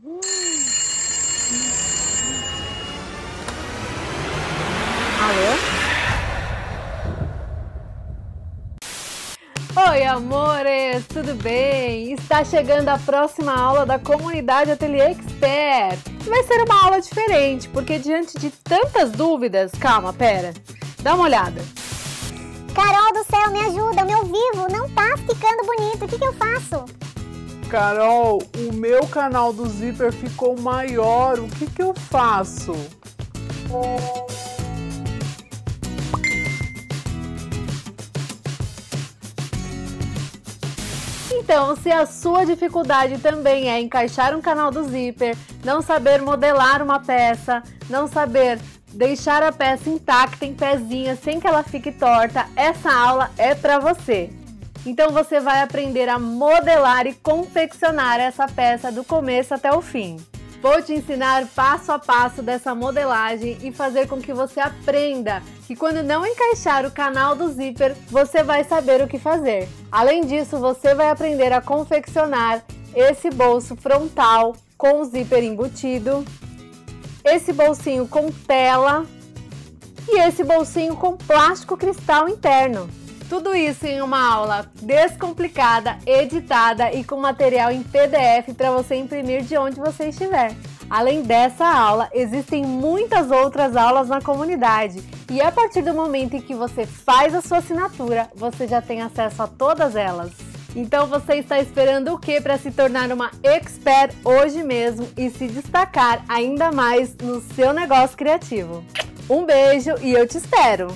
Alô? Oi, amores, tudo bem? Está chegando a próxima aula da comunidade Ateliê Expert. Vai ser uma aula diferente, porque diante de tantas dúvidas, calma, pera. Dá uma olhada. Carol do céu, me ajuda, meu vivo não tá ficando bonito. O que, que eu faço? Carol, o meu canal do Zipper ficou maior, o que, que eu faço? Então, se a sua dificuldade também é encaixar um canal do zíper, não saber modelar uma peça, não saber deixar a peça intacta em pezinha sem que ela fique torta, essa aula é para você. Então você vai aprender a modelar e confeccionar essa peça do começo até o fim. Vou te ensinar passo a passo dessa modelagem e fazer com que você aprenda que quando não encaixar o canal do zíper, você vai saber o que fazer. Além disso, você vai aprender a confeccionar esse bolso frontal com zíper embutido, esse bolsinho com tela e esse bolsinho com plástico cristal interno. Tudo isso em uma aula descomplicada, editada e com material em PDF para você imprimir de onde você estiver. Além dessa aula, existem muitas outras aulas na comunidade e a partir do momento em que você faz a sua assinatura, você já tem acesso a todas elas. Então você está esperando o que para se tornar uma expert hoje mesmo e se destacar ainda mais no seu negócio criativo? Um beijo e eu te espero!